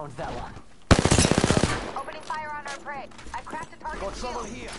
Found Vela. Opening fire on our prey. I've cracked a target Got someone here.